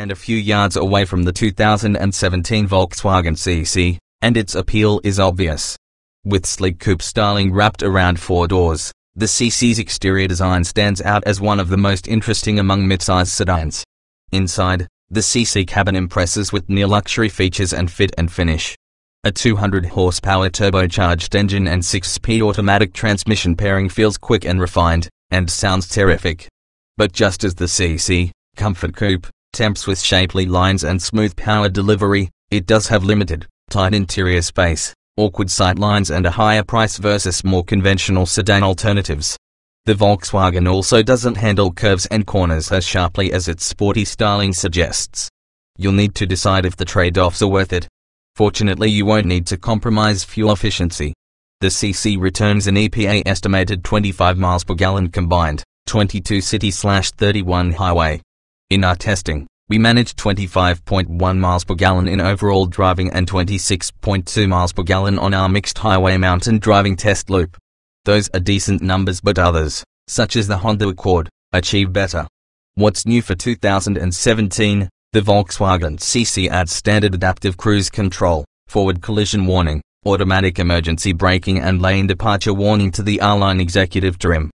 stand a few yards away from the 2017 Volkswagen CC, and its appeal is obvious. With sleek coupe styling wrapped around four doors, the CC's exterior design stands out as one of the most interesting among midsize sedans. Inside, the CC cabin impresses with near-luxury features and fit and finish. A 200 horsepower turbocharged engine and 6-speed automatic transmission pairing feels quick and refined, and sounds terrific. But just as the CC, Comfort Coupe, tempts with shapely lines and smooth power delivery, it does have limited, tight interior space, awkward sight lines and a higher price versus more conventional sedan alternatives. The Volkswagen also doesn't handle curves and corners as sharply as its sporty styling suggests. You'll need to decide if the trade-offs are worth it. Fortunately you won't need to compromise fuel efficiency. The CC returns an EPA estimated 25 miles per gallon combined, 22 city-31 highway. In our testing, we managed 25.1 miles per gallon in overall driving and 26.2 miles per gallon on our mixed highway mountain driving test loop. Those are decent numbers but others, such as the Honda Accord, achieve better. What's new for 2017? The Volkswagen CC adds standard adaptive cruise control, forward collision warning, automatic emergency braking and lane departure warning to the R-Line executive trim.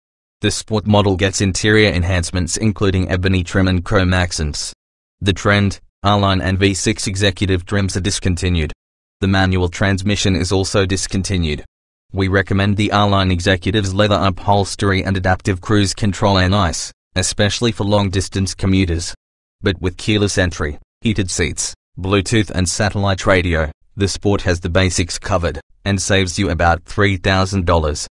The sport model gets interior enhancements including ebony trim and chrome accents. The Trend, R-Line and V6 executive trims are discontinued. The manual transmission is also discontinued. We recommend the R-Line Executive's leather upholstery and adaptive cruise control and ice, especially for long-distance commuters. But with keyless entry, heated seats, Bluetooth and satellite radio, the Sport has the basics covered, and saves you about $3,000.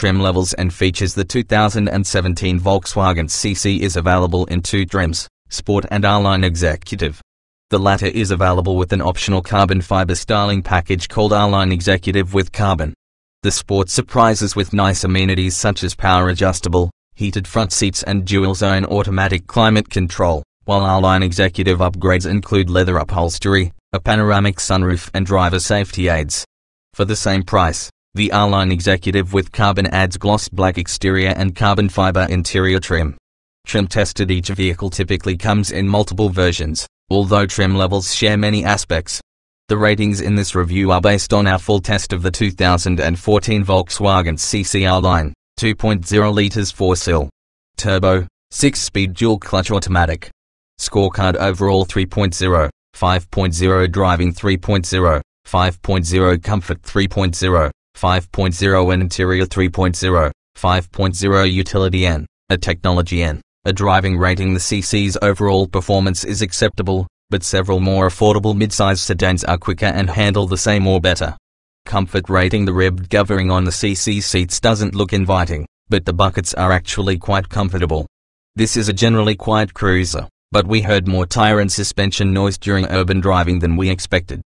Trim levels and features The 2017 Volkswagen CC is available in two trims, Sport and R-Line Executive. The latter is available with an optional carbon fiber styling package called R-Line Executive with Carbon. The Sport surprises with nice amenities such as power adjustable, heated front seats and dual zone automatic climate control, while R-Line Executive upgrades include leather upholstery, a panoramic sunroof and driver safety aids. For the same price, the R-Line Executive with Carbon adds gloss black exterior and carbon fiber interior trim. Trim tested each vehicle typically comes in multiple versions, although trim levels share many aspects. The ratings in this review are based on our full test of the 2014 Volkswagen CC R-Line, 2.0 liters 4-cylinder, turbo, 6-speed dual-clutch automatic. Scorecard overall 3.0, 5.0 driving 3.0, 5.0 comfort 3.0, 5.0 and interior 3.0, 5.0 utility N, a technology N. A driving rating the CC's overall performance is acceptable, but several more affordable midsize sedans are quicker and handle the same or better. Comfort rating the ribbed covering on the CC seats doesn't look inviting, but the buckets are actually quite comfortable. This is a generally quiet cruiser, but we heard more tire and suspension noise during urban driving than we expected.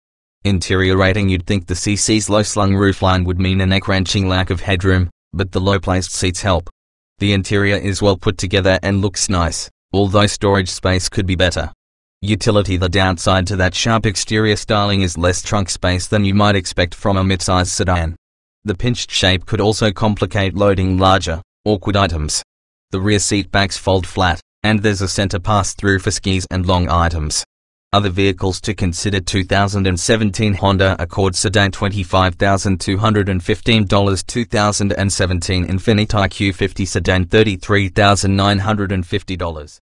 Interior rating You'd think the CC's low-slung roofline would mean a neck-wrenching lack of headroom, but the low-placed seats help. The interior is well put together and looks nice, although storage space could be better. Utility The downside to that sharp exterior styling is less trunk space than you might expect from a midsize sedan. The pinched shape could also complicate loading larger, awkward items. The rear seat backs fold flat, and there's a center pass-through for skis and long items. Other vehicles to consider 2017 Honda Accord Sedan $25,215 2017 Infiniti Q50 Sedan $33,950